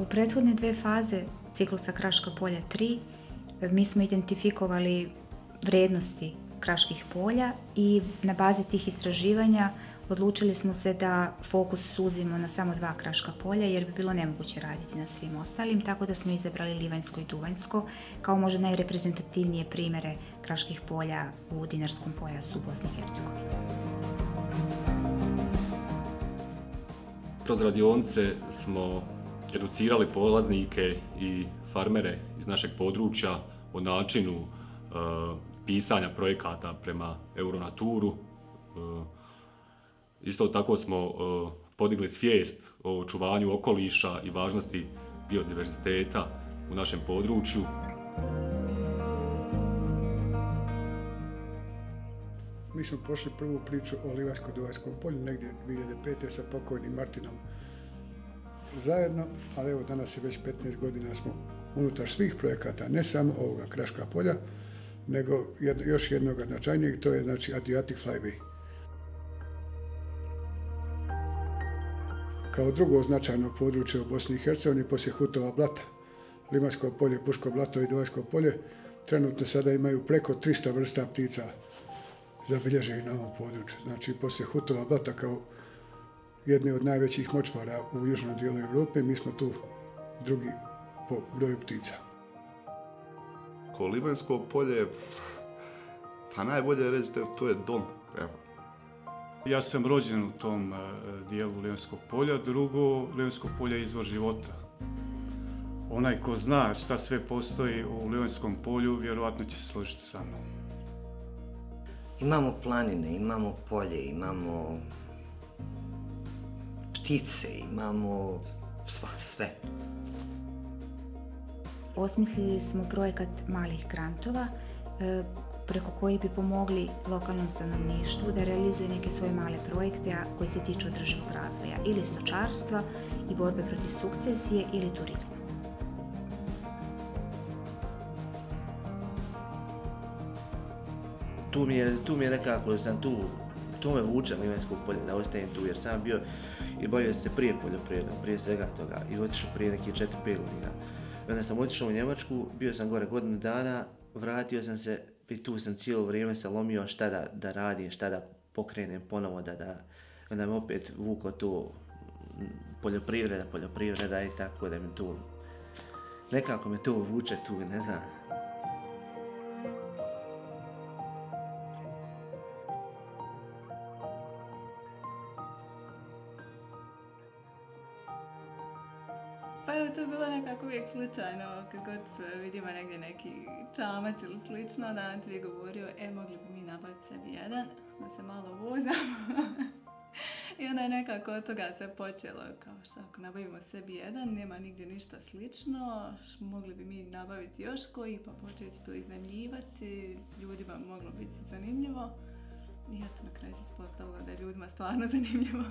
U prethodne dve faze ciklusa Kraška polja 3 mi smo identifikovali vrednosti kraških polja i na bazi tih istraživanja odlučili smo se da fokus suzimo na samo dva kraška polja jer bi bilo nemoguće raditi na svim ostalim, tako da smo izabrali Livanjsko i Duvanjsko kao možda najreprezentativnije primjere kraških polja u dinarskom pojasu u Bosni i Hercegovini. Kroz radionice smo educirali polaznike i farmere iz našeg područja o načinu e, pisanja projekata prema Euronaturu. E, isto tako smo e, podigli svijest o očuvanju okoliša i važnosti biodiverziteta u našem području. Mi smo pošli prvu priču o Livarsko-Duvajskom polju negdje 2005. sa pokojnim Martinom zajedno, ali evo danas je već 15 godina smo unutar svih projekata, ne samo ovoga Kraška polja, nego još jednog značajnijeg, to je znači Adriatic Flyway. Kao drugo značajno područje u Bosni i Hercegovini poslije Hutova blata, Limansko polje, Puško blato i Duvajsko polje, trenutno sada imaju preko 300 vrsta ptica zabilježenih na ovom području. Znači, poslije Hutova blata kao jedne od najvećih močvara u južnom dijelu Europe, mi smo tu drugi po broju ptica. Polje, pa najbolje reći da to je dom. Evo. Ja sam rođen u tom e, dijelu Livanskog polja, drugo, Livansko polje je izvor života. Onaj ko zna šta sve postoji u Livanjskom polju, vjerojatno će se složiti sa mnom. Imamo planine, imamo polje, imamo ptice, imamo sva, sve. Osmislili smo projekat malih grantova e, preko koji bi pomogli lokalnom stanovništvu da realizuje neke svoje male projekte koji se tiču održivog razvoja ili stočarstva i borbe protiv sukcesije ili turizma. Tu mi je, tu mi je nekako, sam tu, tu me vuče Livanjskog polja da ostajem tu jer sam bio i bavio se prije poljoprivredom, prije svega toga i otišao prije nekih 4-5 godina. I onda sam otišao u Njemačku, bio sam gore godinu dana, vratio sam se i tu sam cijelo vrijeme se lomio šta da, da radim, šta da pokrenem ponovo, da, da onda me opet vuko tu poljoprivreda, poljoprivreda i tako da mi tu nekako me to vuče tu, ne znam. Slučajno, kad god vidimo negdje neki čamac ili slično, da ti je govorio, e, mogli bi mi nabaviti sebi jedan, da se malo vozamo. I onda je nekako od toga sve počelo, kao što ako nabavimo sebi jedan, nema nigdje ništa slično, mogli bi mi nabaviti još koji, pa početi to iznajmljivati, ljudima moglo biti zanimljivo. I eto, na kraju se ispostavilo da je ljudima stvarno zanimljivo.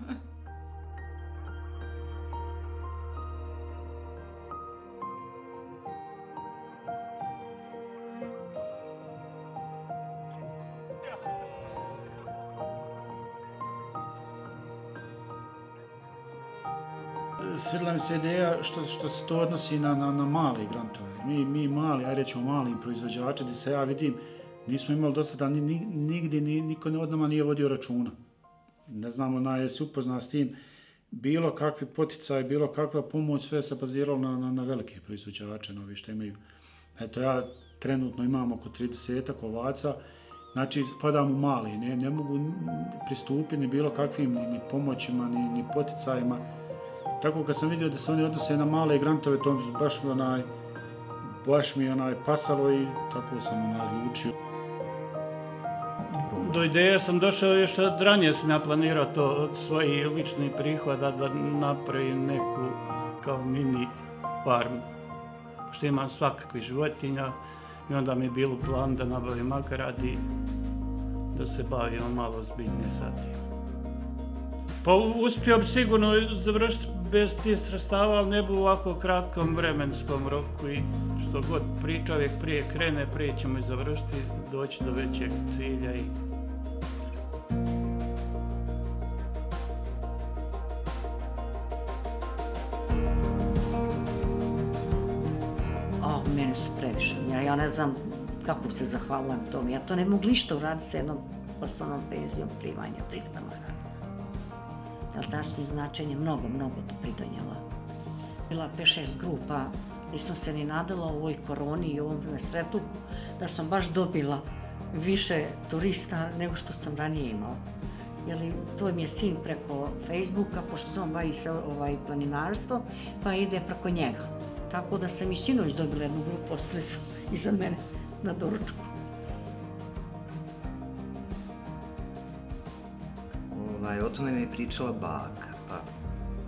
Svidjela mi se ideja što, što se to odnosi na, na, na male grantove. Mi, mi mali, ajde rećemo mali proizvođači, gdje se ja vidim, nismo imali do sada, ni, nigdje ni, niko od nama nije vodio računa. Ne znamo na jesi upozna s tim, bilo kakvi poticaj, bilo kakva pomoć, sve se baziralo na, na, na velike proizvođače, novi što imaju. Eto, ja trenutno imam oko 30 ovaca, znači padam u mali, ne, ne mogu pristupiti ni bilo kakvim ni, ni pomoćima, ni, ni poticajima, tako kad sam vidio da se oni odnose na male grantove, to baš mi onaj, baš mi onaj pasalo i tako sam onaj učio. Do ideje sam došao još od ranije sam ja planirao to od svojih ličnih prihoda da napravim neku kao mini farmu. Pošto imam svakakvi životinja i onda mi je bilo plan da nabavim makarad i da se bavimo malo zbiljnije sa tim. Pa uspio bi sigurno završiti bez tih sredstava, ali ne bi u ovako kratkom vremenskom roku i što god pri čovjek prije krene, prije ćemo i završiti, doći do većeg cilja i ja ne znam kako bi se zahvalila na tom. Ja to ne mogu ništa uraditi sa jednom osnovnom penzijom primanja 300 maraka. Jer mi značenje mnogo, mnogo to pridonjela. Bila 5-6 grupa, nisam se ni nadala u ovoj koroni i ovom nesretluku da sam baš dobila više turista nego što sam ranije imala. Jer to mi je sin preko Facebooka, pošto se on bavi se ovaj, planinarstvo, pa ide preko njega. Tako da sam i sinoć dobila jednu grupu, ostali su iza mene na doručku. Ovaj, o tome mi je pričala baka, pa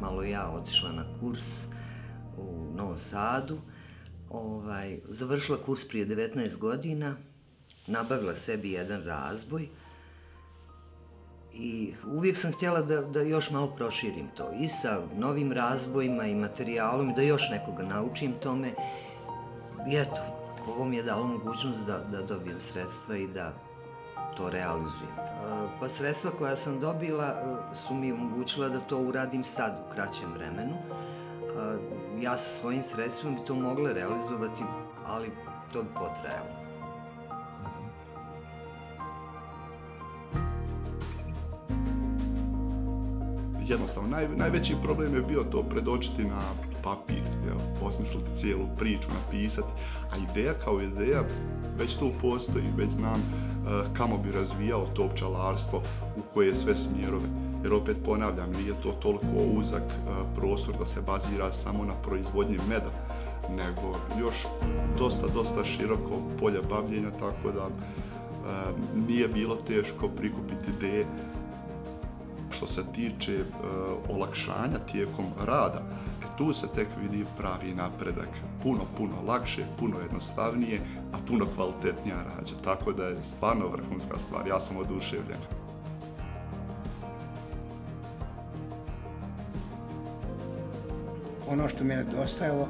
malo ja otišla na kurs u Novom Sadu. Ovaj, završila kurs prije 19 godina, nabavila sebi jedan razboj i uvijek sam htjela da, da još malo proširim to i sa novim razbojima i materijalom da još nekoga naučim tome. I eto, ovo mi je dalo mogućnost da, da dobijem sredstva i da to realizujem. Pa sredstva koja sam dobila e, su mi omogućila da to uradim sad u kraćem vremenu. Ja sa svojim sredstvima bi to mogla realizovati, ali to bi potrajalo. jednostavno, naj, najveći problem je bio to predočiti na papir, jel, osmisliti cijelu priču, napisati, a ideja kao ideja već tu postoji, već znam uh, kamo bi razvijao to pčelarstvo, u koje sve smjerove. Jer opet ponavljam, nije to toliko uzak uh, prostor da se bazira samo na proizvodnji meda, nego još dosta, dosta široko polje bavljenja, tako da uh, nije bilo teško prikupiti ideje što se tiče olakšanja tijekom rada, tu se tek vidi pravi napredak. Puno, puno lakše, puno jednostavnije, a puno kvalitetnija rađa. Tako da je stvarno vrhunska stvar. Ja sam oduševljen. Ono što mi je nedostajalo,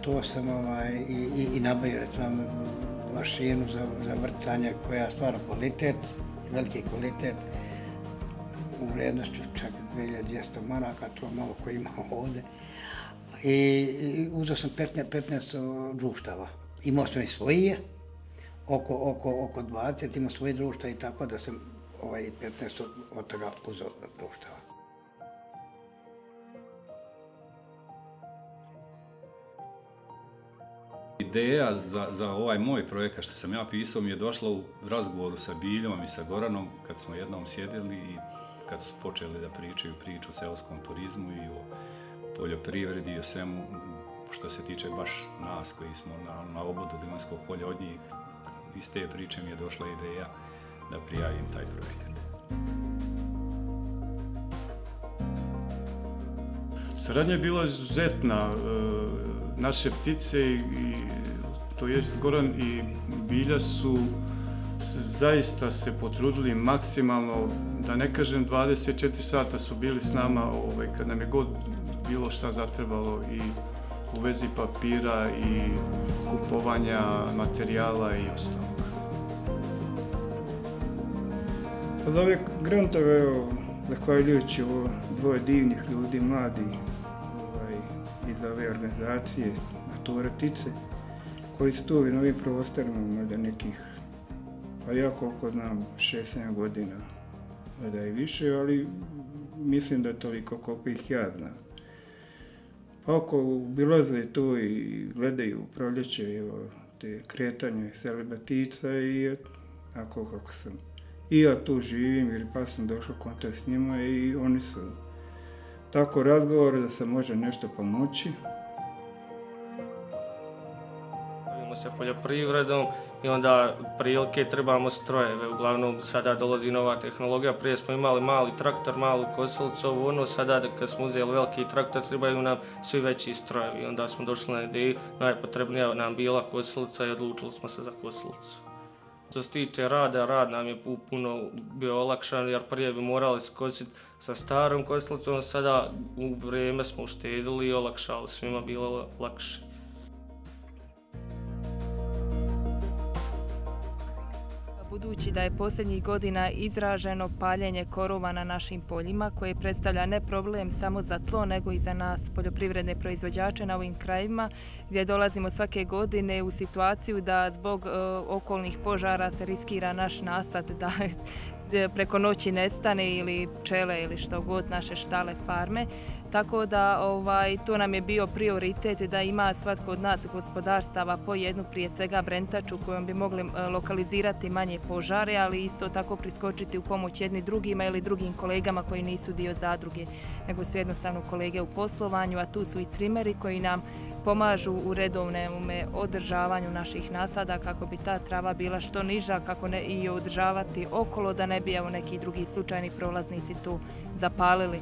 to sam ovaj, i, i, i nabavio recimo mašinu za, za vrcanje koja je stvarno kvalitet, veliki kvalitet u vrijednosti čak 2200 maraka, to malo ko ima ovdje. I, uzeo sam 15, 15 društava. Imao sam i svoje, oko, oko, oko 20, imao svoje društva i tako da sam ovaj 15 od toga uzeo društava. Ideja za, za ovaj moj projekat što sam ja pisao mi je došla u razgovoru sa Biljom i sa Goranom kad smo jednom sjedili i kad su počeli da pričaju priču o seoskom turizmu i o poljoprivredi i o svemu što se tiče baš nas koji smo na, na obodu Limanskog polja od njih, iz te priče mi je došla ideja da prijavim taj projekat. Saradnja je bila izuzetna. e, Naše ptice i, to jest Goran i Bilja su zaista se potrudili maksimalno, da ne kažem 24 sata su bili s nama ovaj, kad nam je god bilo šta zatrebalo i u vezi papira i kupovanja materijala i ostalo. Pa za ove grantove, evo, zahvaljujući ovo dvoje divnih ljudi, mladi, ovaj, iz ove organizacije Natura Tice, koji su tu na ovim prostorima, možda nekih, pa ja koliko znam, 6-7 godina, možda i više, ali mislim da je toliko koliko ih ja znam. Ako obilaze tu i gledaju proljeće, evo, te kretanje celibatica i ako kako sam i ja tu živim jer pa sam došao kontakt s njima i oni su tako razgovore da se može nešto pomoći. Se poljoprivredom i onda prilike trebamo strojeve. Uglavnom sada dolazi nova tehnologija. Prije smo imali mali traktor, malu kosilicu, ovo ono. Sada da- kad smo uzeli veliki traktor trebaju nam svi veći strojevi. Onda smo došli na ideju, najpotrebnija nam bila kosilica i odlučili smo se za kosilicu. Što se tiče rada, rad nam je pu- puno bio olakšan jer prije bi morali skositi sa starom kosilicom, sada u vrijeme smo uštedili i olakšali, svima bilo lakše. Budući da je posljednjih godina izraženo paljenje korova na našim poljima koje predstavlja ne problem samo za tlo nego i za nas poljoprivredne proizvođače na ovim krajima gdje dolazimo svake godine u situaciju da zbog e, okolnih požara se riskira naš nasad da preko noći nestane ili pčele ili što god naše štale farme. Tako da ovaj, to nam je bio prioritet da ima svatko od nas gospodarstava po jednu prije svega brentaču kojom bi mogli e, lokalizirati manje požare, ali isto tako priskočiti u pomoć jedni drugima ili drugim kolegama koji nisu dio zadruge, nego su jednostavno kolege u poslovanju, a tu su i trimeri koji nam pomažu u redovnom održavanju naših nasada kako bi ta trava bila što niža, kako ne i održavati okolo da ne bi evo neki drugi slučajni prolaznici tu zapalili.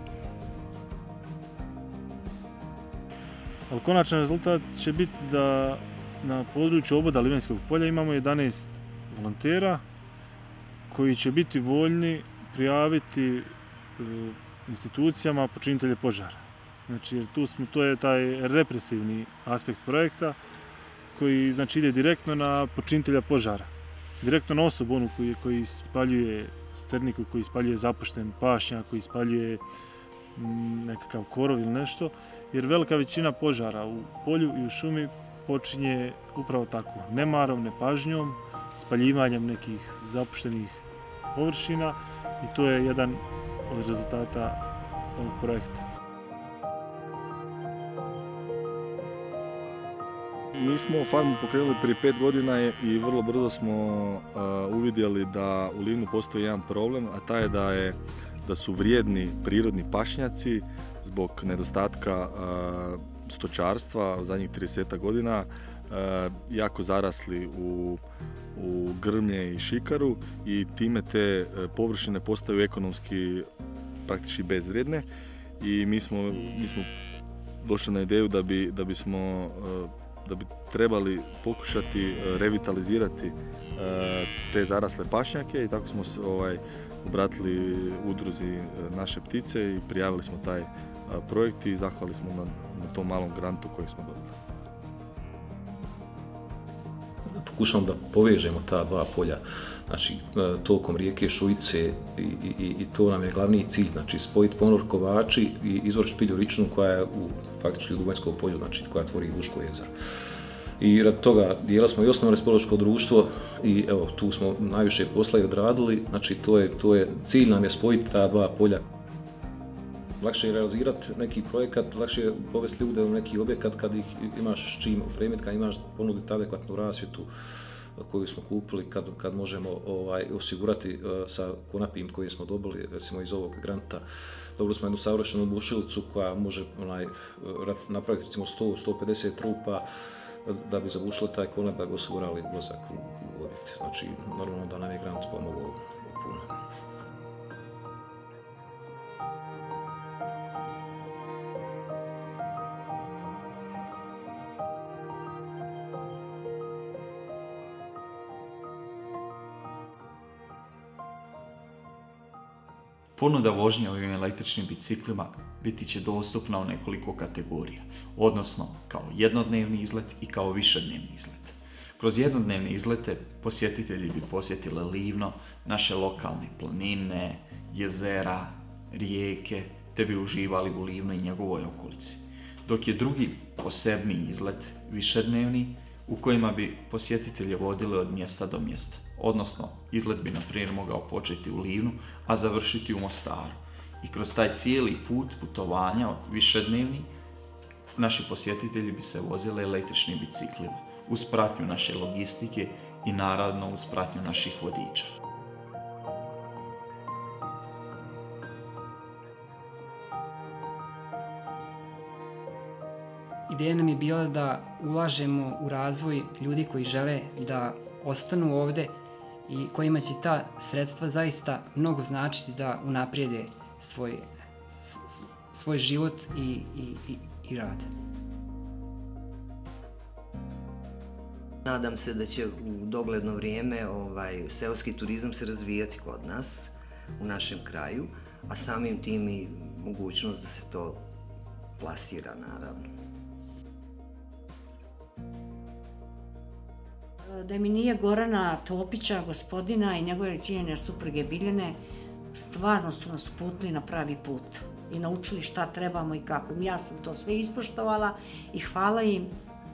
Ali konačan rezultat će biti da na području oboda Livenskog polja imamo 11 volontera koji će biti voljni prijaviti e, institucijama počinitelje požara. Znači, tu smo, to je taj represivni aspekt projekta koji znači, ide direktno na počinitelja požara. Direktno na osobu onu koji, koji spaljuje strniku, koji spaljuje zapušten pašnjak, koji spaljuje mm, nekakav korov ili nešto jer velika većina požara u polju i u šumi počinje upravo tako, nemarom, nepažnjom, spaljivanjem nekih zapuštenih površina i to je jedan od rezultata ovog projekta. Mi smo farmu pokrenuli prije pet godina i vrlo brzo smo uvidjeli da u Livnu postoji jedan problem, a taj je da, je da su vrijedni prirodni pašnjaci zbog nedostatka stočarstva u zadnjih 30 godina jako zarasli u, u grmlje i šikaru i time te e, površine postaju ekonomski praktički bezvrijedne. I mi smo, mi smo došli na ideju da bi, da bismo e, da bi trebali pokušati e, revitalizirati te zarasle pašnjake i tako smo ovaj, obratili udruzi naše ptice i prijavili smo taj projekt i zahvali smo na, na tom malom grantu koji smo dobili. Pokušamo da povežemo ta dva polja, znači e, tokom rijeke Šujice i, i, i to nam je glavni cilj, znači spojiti ponor Kovači i izvor Špilju Ričnu koja je u faktički u polju, znači koja tvori Guško jezero. I rad toga dijela smo i osnovno respološko društvo i evo tu smo najviše posla i odradili, znači to je, to je, cilj nam je spojiti ta dva polja lakše je realizirati neki projekat, lakše je povesti ljude u neki objekat kad ih imaš čim opremiti, kad imaš ponuditi adekvatnu rasvjetu koju smo kupili, kad, kad možemo ovaj, osigurati uh, sa konapim koji smo dobili, recimo iz ovog granta. Dobili smo jednu savršenu bušilicu koja može onaj, napraviti recimo 100-150 trupa da bi zabušili taj bi osigurali ulazak u objekt. Znači, normalno da nam je grant pomogao puno. Ponuda vožnje ovim električnim biciklima biti će dostupna u nekoliko kategorija, odnosno kao jednodnevni izlet i kao višednevni izlet. Kroz jednodnevne izlete posjetitelji bi posjetili Livno, naše lokalne planine, jezera, rijeke, te bi uživali u Livno i njegovoj okolici. Dok je drugi posebni izlet, višednevni, u kojima bi posjetitelje vodili od mjesta do mjesta. Odnosno, izlet bi na primjer mogao početi u Livnu, a završiti u Mostaru. I kroz taj cijeli put putovanja, višednevni, naši posjetitelji bi se vozili električnim biciklima, uz pratnju naše logistike i naravno uz pratnju naših vodiča. Ideja nam je bila da ulažemo u razvoj ljudi koji žele da ostanu ovde i kojima će ta sredstva zaista mnogo značiti da unaprijede svoj, svoj život i, i, i, rad. Nadam se da će u dogledno vrijeme ovaj, seoski turizam se razvijati kod nas, u našem kraju, a samim tim i mogućnost da se to plasira, naravno. Da mi nije Gorana Topića, gospodina i njegove cijenjene supruge Biljene, stvarno su nas uputili na pravi put i naučili šta trebamo i kako. Ja sam to sve ispoštovala i hvala im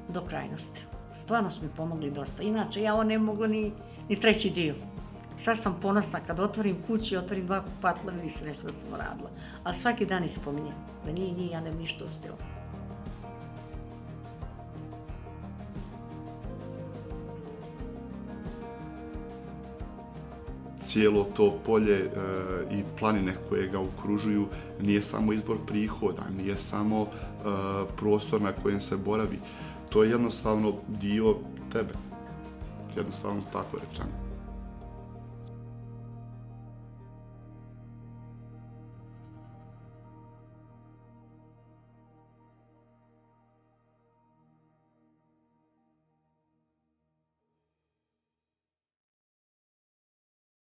do krajnosti. Stvarno su mi pomogli dosta. Inače, ja ovo ne mogla ni, ni treći dio. Sad sam ponosna kad otvorim kuću i otvorim dva kupatla, vidi se nešto da sam radila. Ali svaki dan ispominjem da nije njih, ja ne bi ništa uspjela. Cijelo to polje e, i planine koje ga okružuju nije samo izvor prihoda, nije samo e, prostor na kojem se boravi. To je jednostavno dio tebe. Jednostavno tako rečeno.